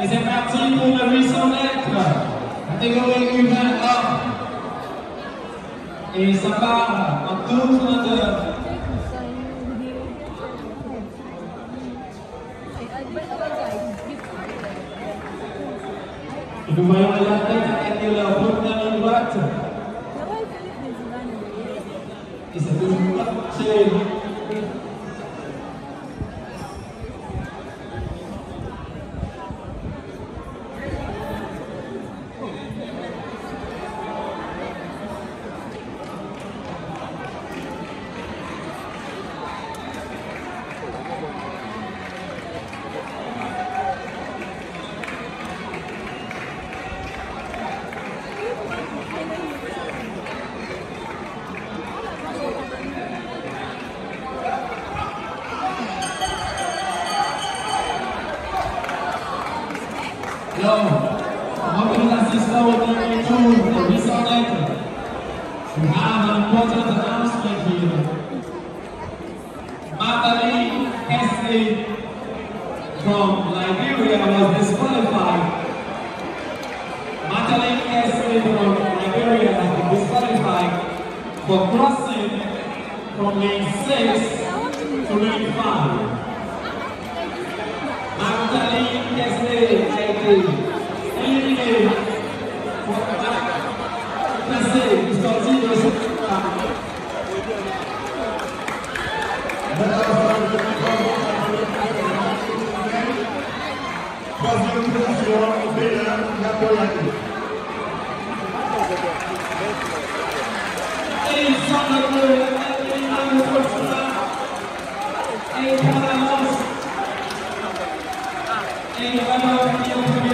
إذا أعطيكم الرسالة أعطيكم الإيمان Et ça part en tout grandeur. Nous voyons la tête et la route à droite. Et ça peut marcher. Alors, welcome to assistant with the tour for this night. We have an important announcement here. Madeline Hesley from Liberia was disqualified. Madeline Hesley from Liberia has been disqualified for crossing from lane 6 to lane 5. Brasil, Nacional, Verão e Apoiador. And one more